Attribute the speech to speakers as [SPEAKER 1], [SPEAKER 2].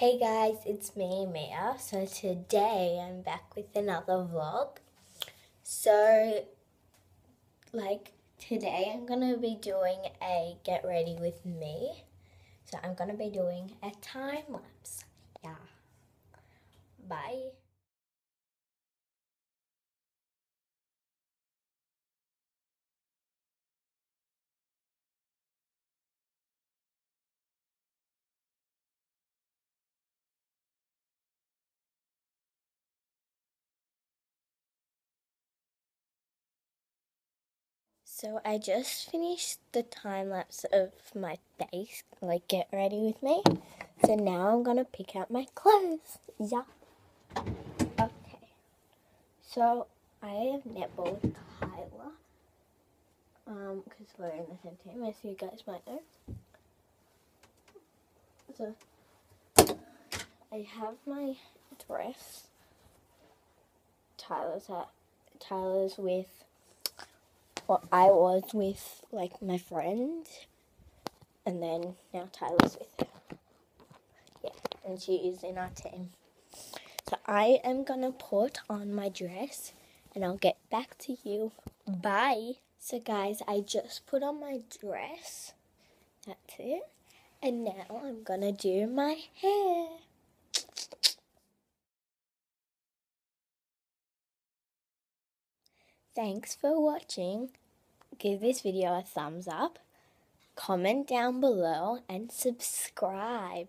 [SPEAKER 1] Hey guys, it's me, Mia. So today I'm back with another vlog. So, like, today I'm gonna be doing a get ready with me. So I'm gonna be doing a time lapse. Yeah. Bye. So I just finished the time lapse of my face, like get ready with me. So now I'm gonna pick out my clothes. Yeah. Okay. So I have netball with Kyla. Um, because we're in the same team, as you guys might know. So I have my dress. Tyler's at Tyler's with well, I was with like my friend, and then now Tyler's with her. Yeah, and she is in our team. So I am gonna put on my dress, and I'll get back to you. Bye. So guys, I just put on my dress. That's it. And now I'm gonna do my hair. Thanks for watching. Give this video a thumbs up, comment down below, and subscribe.